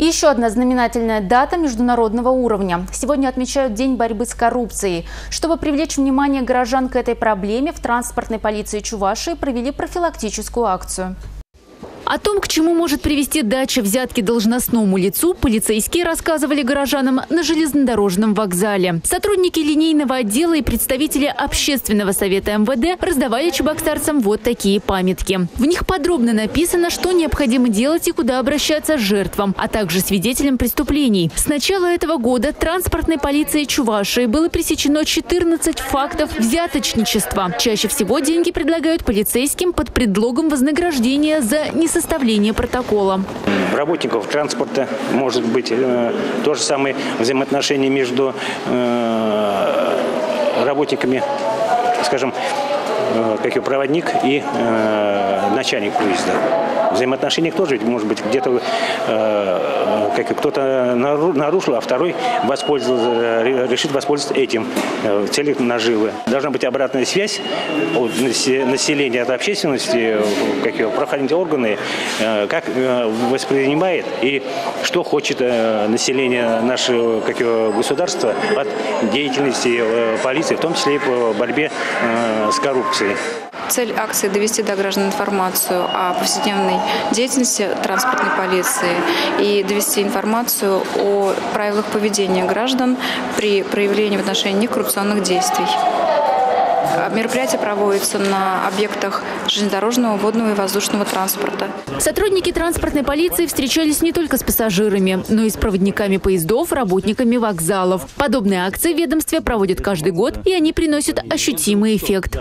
И еще одна знаменательная дата международного уровня. Сегодня отмечают День борьбы с коррупцией. Чтобы привлечь внимание горожан к этой проблеме, в транспортной полиции Чувашии провели профилактическую акцию. О том, к чему может привести дача взятки должностному лицу, полицейские рассказывали горожанам на железнодорожном вокзале. Сотрудники линейного отдела и представители общественного совета МВД раздавали чебоксарцам вот такие памятки. В них подробно написано, что необходимо делать и куда обращаться жертвам, а также свидетелям преступлений. С начала этого года транспортной полицией Чувашии было пресечено 14 фактов взяточничества. Чаще всего деньги предлагают полицейским под предлогом вознаграждения за несостоятельность составления протокола. Работников транспорта может быть э, то же самое взаимоотношение между э, работниками, скажем, э, как и проводник и э, начальник поезда. Взаимоотношениях тоже может быть где-то э, как кто-то нарушил, а второй воспользовался, решит воспользоваться этим э, в целях наживы. Должна быть обратная связь от населения, от общественности, как его правоохранительные органы, э, как э, воспринимает и что хочет э, население нашего как его, государства от деятельности э, полиции, в том числе и по борьбе э, с коррупцией. Цель акции – довести до граждан информацию о повседневной деятельности транспортной полиции и довести информацию о правилах поведения граждан при проявлении в отношении них коррупционных действий. Мероприятие проводится на объектах железнодорожного, водного и воздушного транспорта. Сотрудники транспортной полиции встречались не только с пассажирами, но и с проводниками поездов, работниками вокзалов. Подобные акции ведомстве проводят каждый год, и они приносят ощутимый эффект.